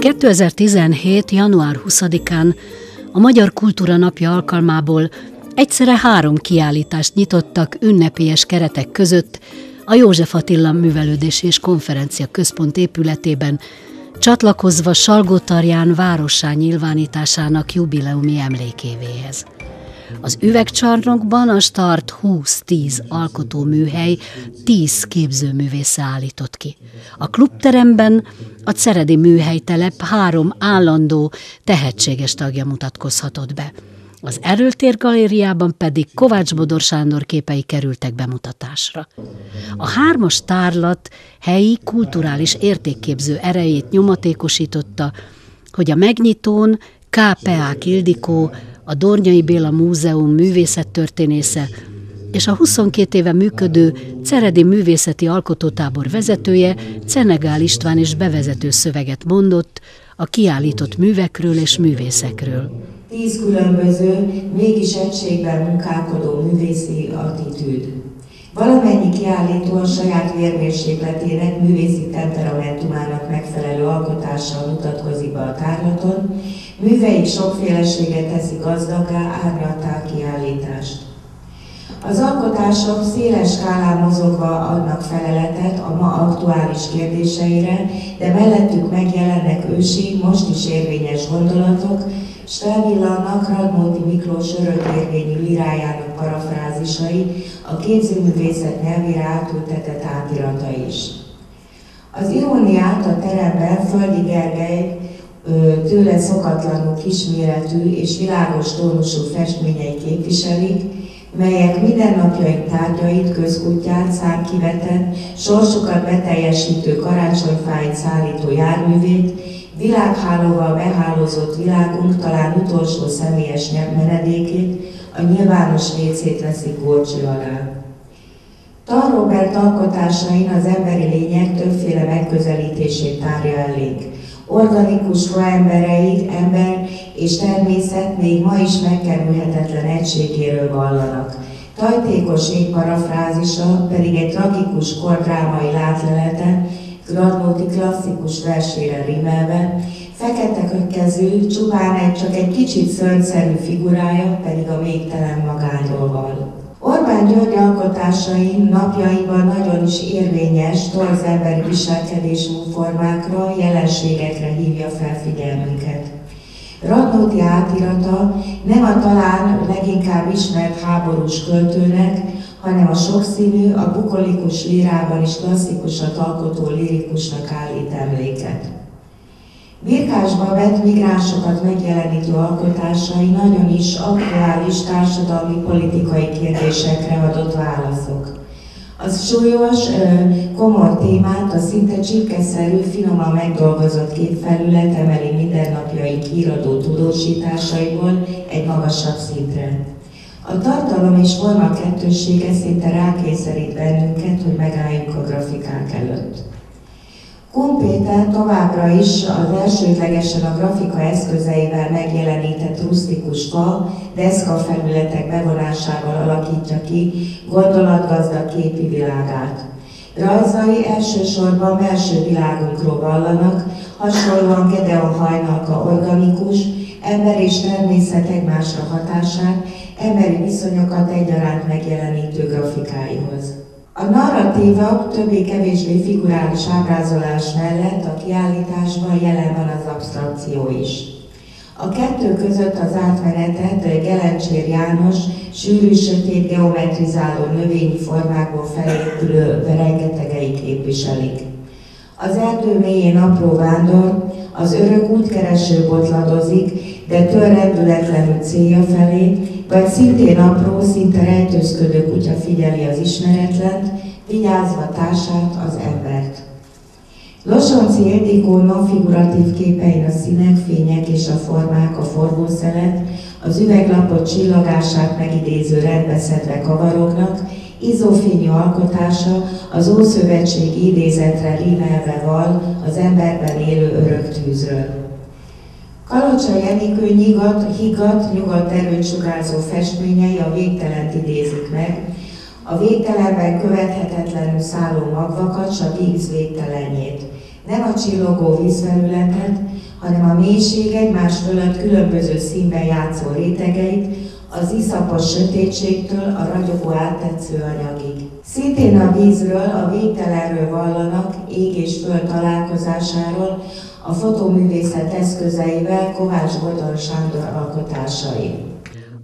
2017. január 20-án a Magyar Kultúra Napja alkalmából egyszerre három kiállítást nyitottak ünnepélyes keretek között a József Attila Művelődési és Konferencia Központ épületében, csatlakozva Salgótarján várossá nyilvánításának jubileumi emlékévéhez. Az üvegcsarnokban a Start 20-10 alkotóműhely 10 képzőművésze állított ki. A klubteremben a Ceredi műhelytelep három állandó, tehetséges tagja mutatkozhatott be. Az Erőltér galériában pedig Kovács Bodor Sándor képei kerültek bemutatásra. A hármas tárlat helyi kulturális értékképző erejét nyomatékosította, hogy a megnyitón K.P.A. Kildikó, a Dornyai Béla Múzeum művészettörténésze és a 22 éve működő Ceredi Művészeti Alkotótábor vezetője Cenegál István is bevezető szöveget mondott a kiállított művekről és művészekről. Tíz különböző, mégis egységben munkálkodó művészi attitűd. Valamennyi kiállító a saját vérmérsékletének, művészi temperamentumának megfelelő alkotással mutatkozik be a tárlaton, műveik sokfélesége teszi gazdaggá, árnyattá kiállítást. Az alkotások széles skálán mozogva adnak feleletet a ma aktuális kérdéseire, de mellettük megjelennek ősi, most is érvényes gondolatok, s felvillannak Radnóti Miklós örökérvényű lirájának parafrázisai, a képzőművészet nyelvére átültetett átirata is. Az iróniát a teremben Földi Gergely tőle szokatlanul kisméretű és világos tónusú festményei képviselik, melyek mindennapjaink tárgyait, közútját, számkivetett, sorsukat beteljesítő karácsonyfáit szállító járművét, világhálóval behálózott világunk talán utolsó személyes menedékét, a nyilvános vécét veszik górcső alá. Tal alkotásain az emberi lények többféle megközelítését tárja elénk. Organikus faembereid, ember és természet még ma is megkerülhetetlen egységéről vallanak. Tajtékos ég parafrázisa pedig egy tragikus kordrámai látlelete, Radnóti klasszikus versére rimelve, fekete kökkezű, csupán egy csak egy kicsit szörnyszerű figurája pedig a végtelen magányról val. Orbán György alkotásai napjaiban nagyon is érvényes, torz emberi viselkedésmódformákra, jelenségekre hívja fel figyelmünket. Radnóti átirata nem a talán leginkább ismert háborús költőnek, hanem a sokszínű, a bukolikus lírában is klasszikusat alkotó lirikusnak állít emléket. Birkásba vett migránsokat megjelenítő alkotásai nagyon is aktuális társadalmi politikai kérdésekre adott válaszok. Az súlyos, komoly témát a szinte csipkeszerű, finoman megdolgozott képfelület emeli mindennapjaink híradó tudósításaiból egy magasabb szintre. A tartalom és forma kettősége szinte rákényszerít bennünket, hogy megálljunk a grafikák előtt. Kun Péter továbbra is az elsődlegesen a grafika eszközeivel megjelenített rustikus fa, deszka felületek bevonásával alakítja ki gondolatgazdag képi világát. Rajzai elsősorban belső világunkról vallanak, hasonlóan Gedeon hajnalka organikus, ember és természet egymásra hatását, emberi viszonyokat egyaránt megjelenítő grafikáihoz. A narratíva többé-kevésbé figurális ábrázolás mellett a kiállításban jelen van az abstrakció is. A kettő között az átmenetet Gelencsér János sűrű, sötét, geometrizáló növényi formákból felépülő rengetegei képviselik. Az erdő mélyén apró vándor, az örök útkereső botladozik, de tör rendületlenül célja felé, vagy szintén apró, szinte rejtőzködő kutya figyeli az ismeretlent, vigyázva társát, az embert. Losonci Ildikó non-figuratív képein a színek, fények és a formák, a forgószelet, az üveglapot csillagását megidéző rendbeszedve kavarognak, izófényű alkotása az Ószövetség idézetre rímelve val az emberben élő örök tűzről. Kalocsa Jenikő nyigat, higat, nyugat erőt sugárzó festményei a végtelent idézik meg, a végtelenben követhetetlenül szálló magvakat, s a víz végtelenjét. Nem a csillogó vízfelületet, hanem a mélység egymás fölött különböző színben játszó rétegeit, az iszapos sötétségtől a ragyogó áttetsző anyagig. Szintén a vízről, a végtelenről vallanak, ég és föld találkozásáról, a fotóművészet eszközeivel Kovács Bodor Sándor alkotásai.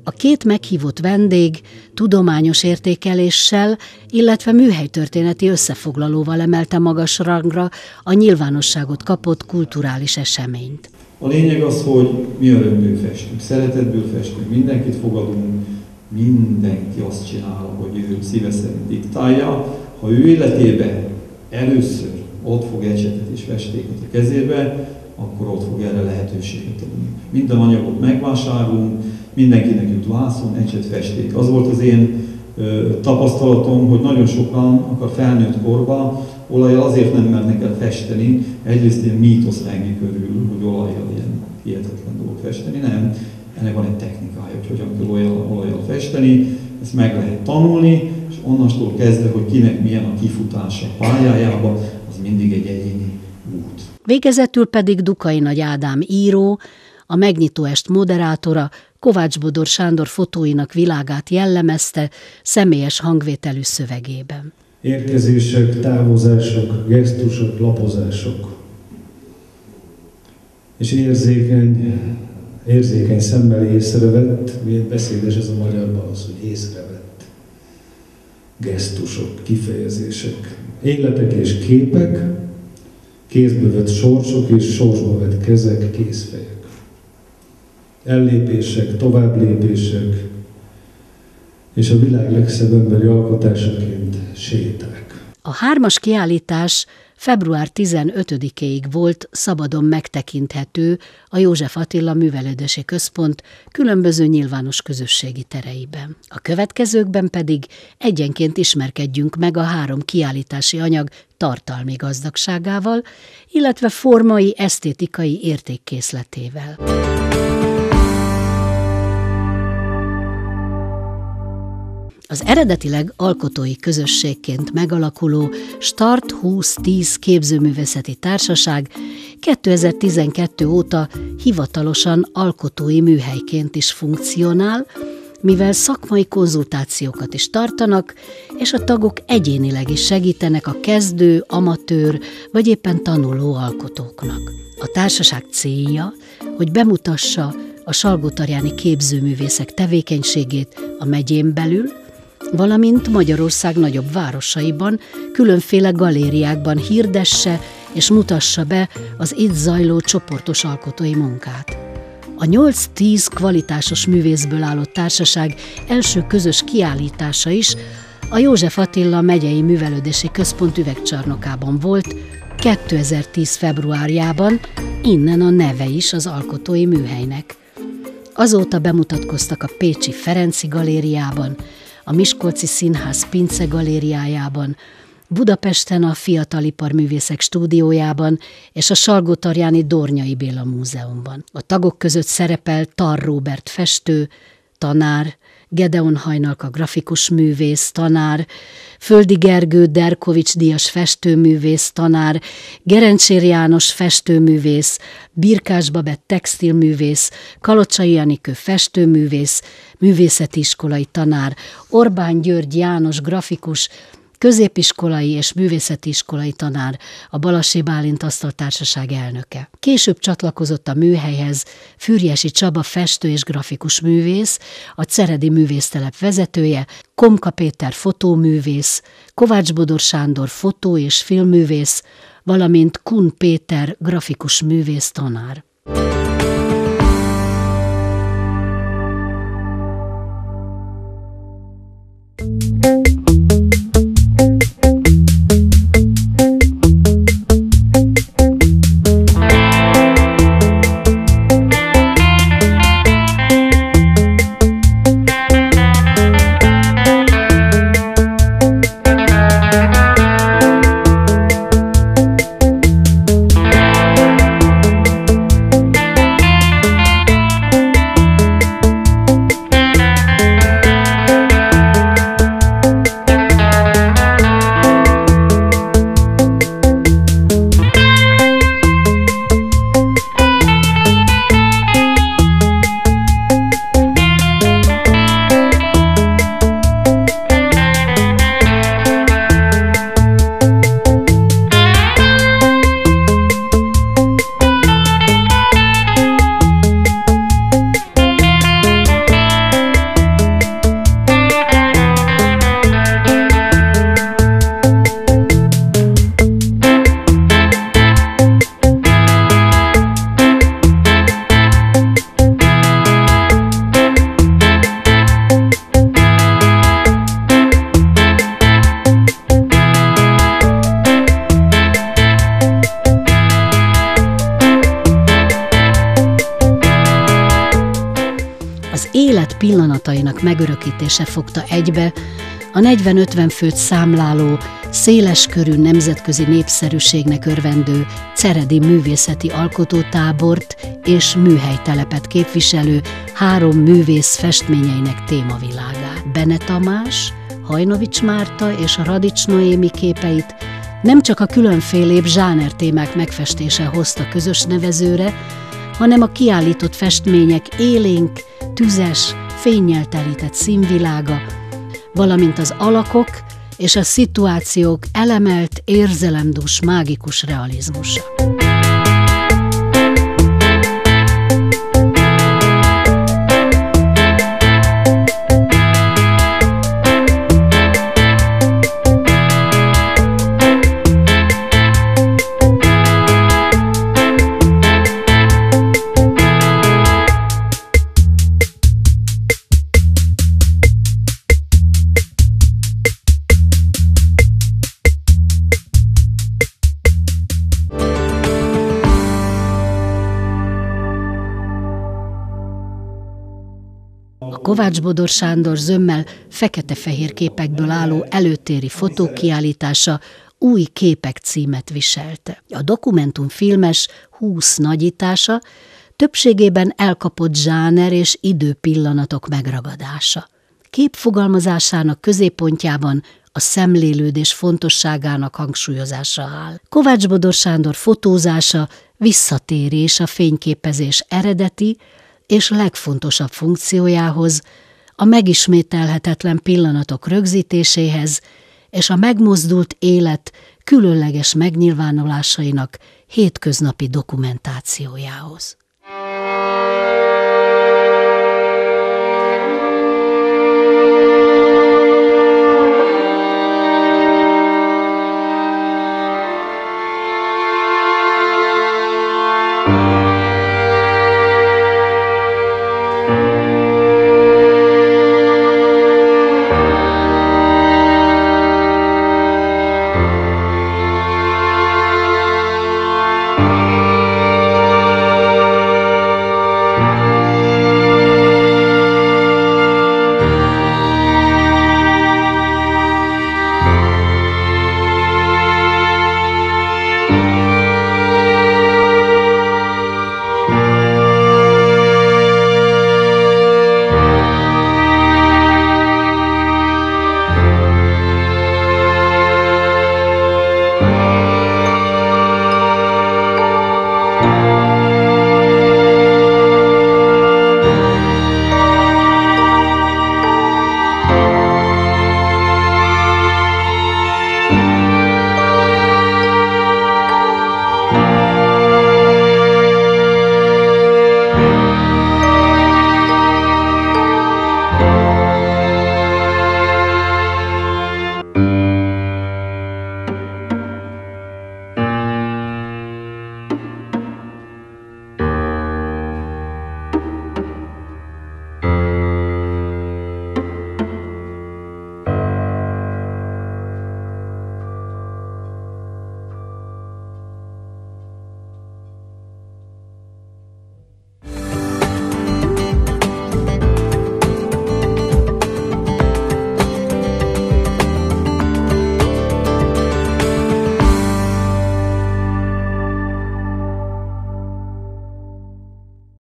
A két meghívott vendég tudományos értékeléssel, illetve műhelytörténeti összefoglalóval emelte magas rangra a nyilvánosságot kapott kulturális eseményt. A lényeg az, hogy mi örömből festünk, szeretetből festünk, mindenkit fogadunk, mindenki azt csinál, hogy ő szíve szerint diktálja. Ha ő életében először ott fog ecsetet és festéket a kezébe, akkor ott fog erre lehetőséget adni. Minden anyagot megvásárolunk, mindenkinek jut vászon, ecset, festék. Az volt az én ö, tapasztalatom, hogy nagyon sokan akar felnőtt korba olajjal azért nem mernek el festeni, egyrészt ilyen mítosz lengi körül, hogy olajjal ilyen hihetetlen dolog festeni, nem. Ennek van egy technikája, hogy hogyan kell olajjal, olajjal festeni, ezt meg lehet tanulni, és onnastól kezdve, hogy kinek milyen a kifutása pályájában, az mindig egy egyéni út. Végezetül pedig Dukai Nagy Ádám író, a megnyitó est moderátora Kovács Bodor Sándor fotóinak világát jellemezte személyes hangvételű szövegében. Érkezések, távozások, gesztusok, lapozások. És érzékeny, érzékeny szemmel észrevett, milyen beszédes ez a magyarban az, hogy észrevett. Gesztusok, kifejezések, életek és képek, kézbe vett sorsok és sorsba vett kezek, kézfejek. Ellépések, továbblépések, és a világ legszebb emberi alkotásaként séták. A hármas kiállítás február 15-ig volt szabadon megtekinthető a József Attila Művelődési Központ különböző nyilvános közösségi tereiben. A következőkben pedig egyenként ismerkedjünk meg a három kiállítási anyag tartalmi gazdagságával, illetve formai, esztétikai értékkészletével. Az eredetileg alkotói közösségként megalakuló Start 2010 képzőművészeti társaság 2012 óta hivatalosan alkotói műhelyként is funkcionál, mivel szakmai konzultációkat is tartanak, és a tagok egyénileg is segítenek a kezdő, amatőr vagy éppen tanuló alkotóknak. A társaság célja, hogy bemutassa a salgótarjáni képzőművészek tevékenységét a megyén belül, valamint Magyarország nagyobb városaiban, különféle galériákban hirdesse és mutassa be az itt zajló csoportos alkotói munkát. A 8-10 kvalitásos művészből álló társaság első közös kiállítása is a József Attila megyei művelődési központ üvegcsarnokában volt 2010. februárjában, innen a neve is az alkotói műhelynek. Azóta bemutatkoztak a Pécsi Ferenci galériában, a Miskolci Színház Pince galériájában, Budapesten a Fiataliparművészek stúdiójában és a Salgótarjáni Dornyai Béla Múzeumban. A tagok között szerepel Tar Robert festő, tanár, Gedeon Hajnalka grafikus művész, tanár, Földi Gergő Derkovics díjas festőművész, tanár, Gerencsér János festőművész, Birkás Babett textilművész, Kalocsai Janikő festőművész, művészeti iskolai tanár, Orbán György János grafikus, középiskolai és művészeti iskolai tanár, a Balasi Bálint Asztaltársaság elnöke. Később csatlakozott a műhelyhez Fűriesi Csaba festő és grafikus művész, a Ceredi művésztelep vezetője, Komka Péter fotóművész, Kovács Bodor Sándor fotó- és filmművész, valamint Kun Péter grafikus művész tanár. Pillanatainak megörökítése fogta egybe a 40-50 főt számláló, széleskörű nemzetközi népszerűségnek örvendő Ceredi művészeti alkotótábort és műhelytelepet képviselő három művész festményeinek témavilágát. Bene Tamás, Hajnovics Márta és Radics Noémi képeit nem csak a különfélébb zsáner témák megfestése hozta közös nevezőre, hanem a kiállított festmények élénk, tüzes, fényjel telített színvilága, valamint az alakok és a szituációk elemelt, érzelemdús, mágikus realizmusa. Kovács Bodor Sándor zömmel fekete-fehér képekből álló előtéri fotókiállítása új képek címet viselte. A dokumentumfilmes 20 nagyítása többségében elkapott zsáner és időpillanatok megragadása. Képfogalmazásának középpontjában a szemlélődés fontosságának hangsúlyozása áll. Kovács Bodor Sándor fotózása visszatérés a fényképezés eredeti, és legfontosabb funkciójához, a megismételhetetlen pillanatok rögzítéséhez és a megmozdult élet különleges megnyilvánulásainak hétköznapi dokumentációjához.